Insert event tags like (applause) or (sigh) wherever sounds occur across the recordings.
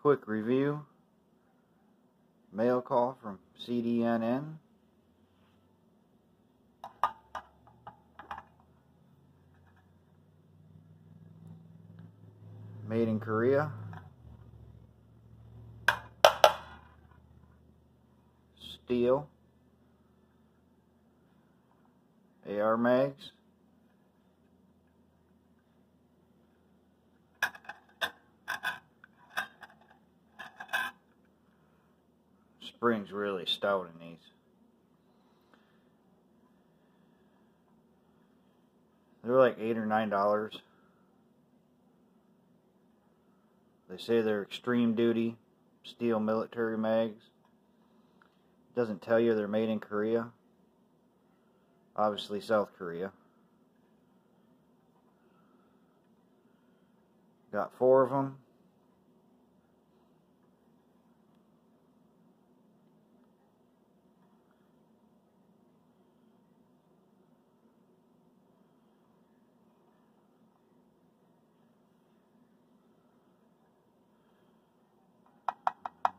quick review. Mail call from CDNN. Made in Korea. Steel. AR mags. Spring's really stout in these. They're like eight or nine dollars. They say they're extreme duty steel military mags. It doesn't tell you they're made in Korea. Obviously South Korea. Got four of them.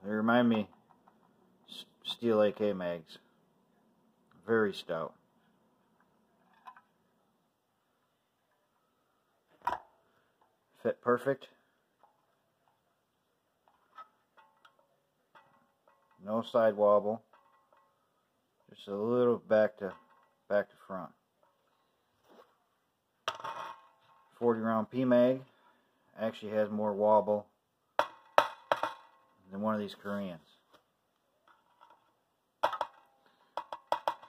They remind me steel AK mags. Very stout. Fit perfect. No side wobble. Just a little back to back to front. 40 round PMag actually has more wobble than one of these Koreans.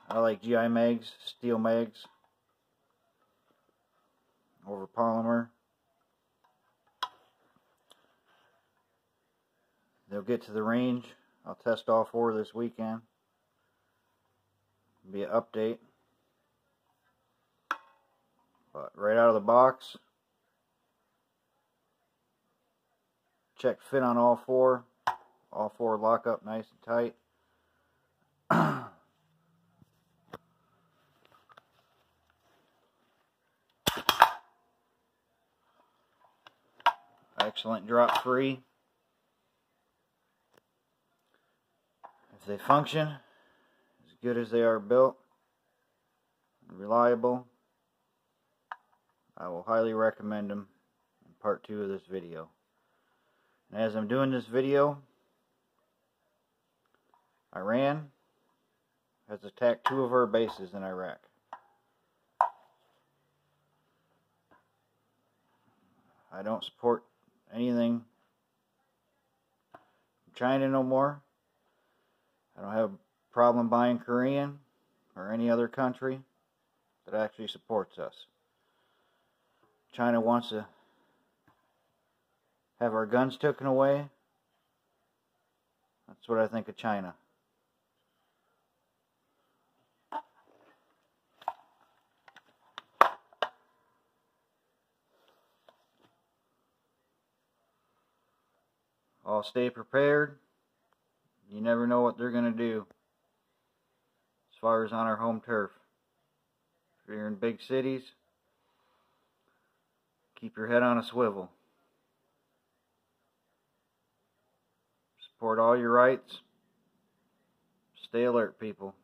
I like GI mags, steel mags, over polymer. They'll get to the range. I'll test all four this weekend. Be an update. But right out of the box, check fit on all four. All four lock up nice and tight. (coughs) Excellent drop free. If they function as good as they are built, reliable, I will highly recommend them in part two of this video. And as I'm doing this video, Iran has attacked two of our bases in Iraq. I don't support anything from China no more. I don't have a problem buying Korean or any other country that actually supports us. China wants to have our guns taken away. That's what I think of China. All stay prepared. You never know what they're going to do as far as on our home turf. If you're in big cities, keep your head on a swivel. Support all your rights. Stay alert, people.